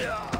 Yeah.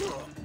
Ugh!